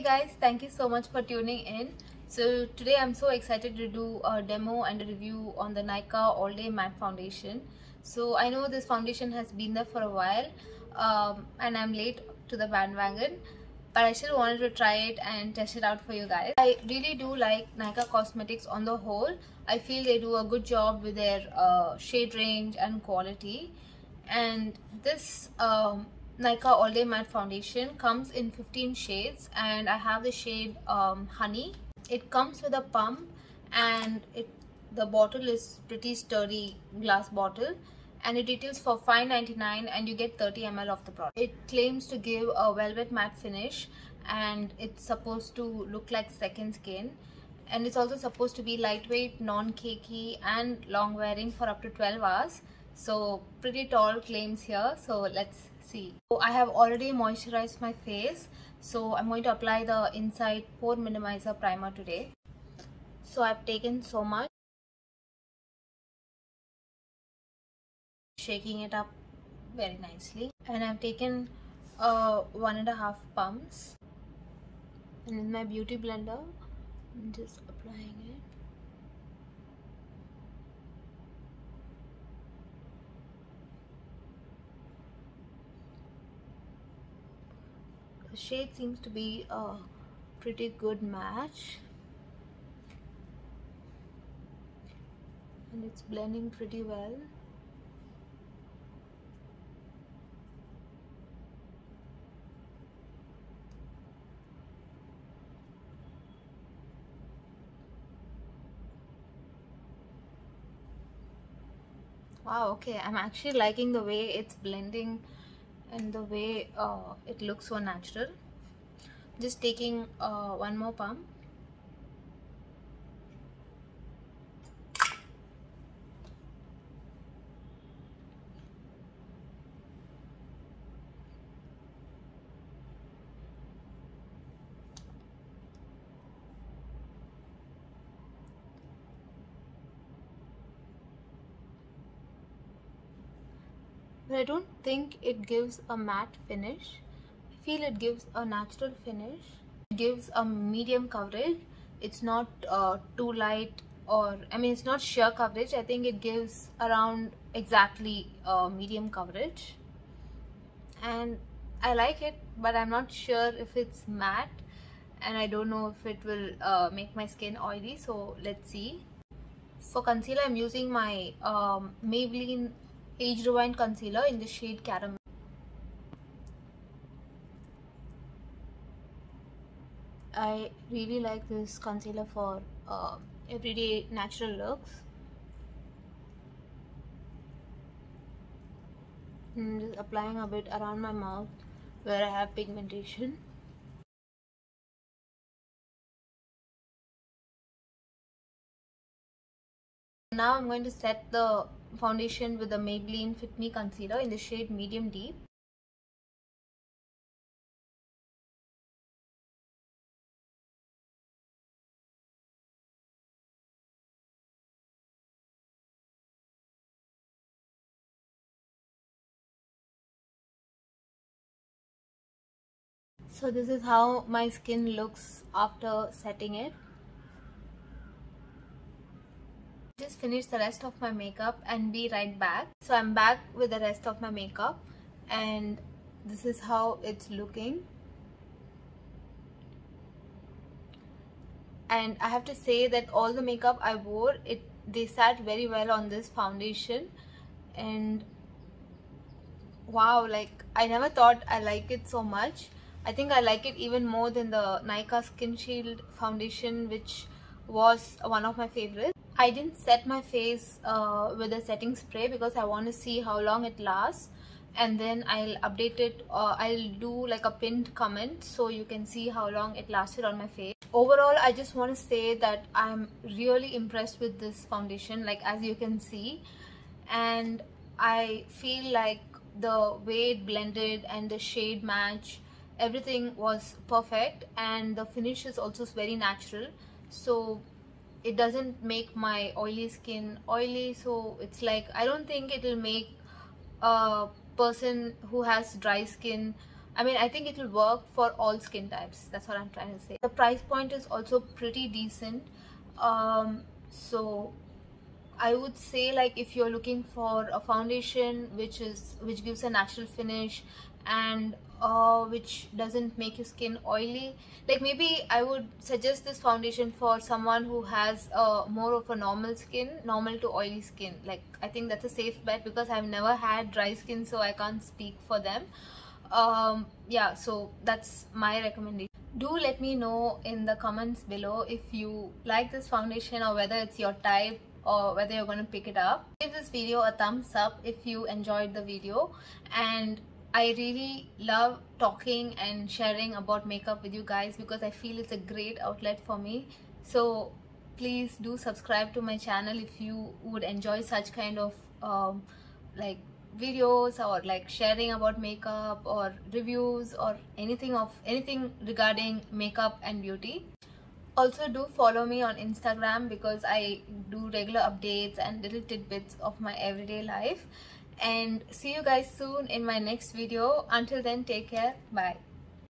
Hey guys, thank you so much for tuning in. So today I'm so excited to do a demo and a review on the Nykaa All Day Matte Foundation. So I know this foundation has been there for a while um, and I'm late to the bandwagon but I still wanted to try it and test it out for you guys. I really do like Nykaa Cosmetics on the whole. I feel they do a good job with their uh, shade range and quality and this um, Nykaa All Day Matte Foundation comes in 15 shades and I have the shade um, Honey. It comes with a pump and it the bottle is pretty sturdy glass bottle and it retails for 5.99 and you get 30 ml of the product. It claims to give a velvet matte finish and it's supposed to look like second skin and it's also supposed to be lightweight, non-cakey and long wearing for up to 12 hours. So pretty tall claims here. So let's see. So I have already moisturized my face. So I'm going to apply the Inside Pore Minimizer Primer today. So I've taken so much. Shaking it up very nicely. And I've taken uh, one and a half pumps. And in my beauty blender, I'm just applying it. the shade seems to be a pretty good match. And it's blending pretty well. Wow okay. I'm actually liking the way it's blending and the way uh, it looks so natural. Just taking uh, one more pump but I don't think it gives a matte finish. I feel it gives a natural finish. It gives a medium coverage. It's not uh, too light or I mean it's not sheer coverage. I think it gives around exactly uh, medium coverage and I like it but I'm not sure if it's matte and I don't know if it will uh, make my skin oily so let's see. For concealer I'm using my um, Maybelline Age Rewind Concealer in the shade Caramel. I really like this concealer for uh, everyday natural looks. I'm just applying a bit around my mouth where I have pigmentation. Now I'm going to set the foundation with the Maybelline Fit Me Concealer in the shade Medium Deep. So this is how my skin looks after setting it. Just finish the rest of my makeup and be right back. So i'm back with the rest of my makeup and this is how it's looking. And i have to say that all the makeup i wore it they sat very well on this foundation. And wow like i never thought i like it so much. I think i like it even more than the Nykaa skin shield foundation which was one of my favorites I didn't set my face uh, with a setting spray because I want to see how long it lasts. And then I'll update it uh, I'll do like a pinned comment so you can see how long it lasted on my face. Overall I just want to say that I'm really impressed with this foundation like as you can see. And I feel like the way it blended and the shade match everything was perfect. And the finish is also very natural. So it doesn't make my oily skin oily so it's like I don't think it will make a person who has dry skin I mean, I think it will work for all skin types. That's what I'm trying to say. The price point is also pretty decent. Um, so I would say like if you're looking for a foundation which is which gives a natural finish and uh, which doesn't make your skin oily. Like maybe I would suggest this foundation for someone who has uh, more of a normal skin normal to oily skin. Like I think that's a safe bet because I've never had dry skin so I can't speak for them. Um, yeah so that's my recommendation. Do let me know in the comments below if you like this foundation or whether it's your type or whether you're going to pick it up. Give this video a thumbs up if you enjoyed the video. And I really love talking and sharing about makeup with you guys because I feel it's a great outlet for me. So please do subscribe to my channel if you would enjoy such kind of um, like videos or like sharing about makeup or reviews or anything of anything regarding makeup and beauty. Also do follow me on instagram because i do regular updates and little tidbits of my everyday life and see you guys soon in my next video. Until then take care. Bye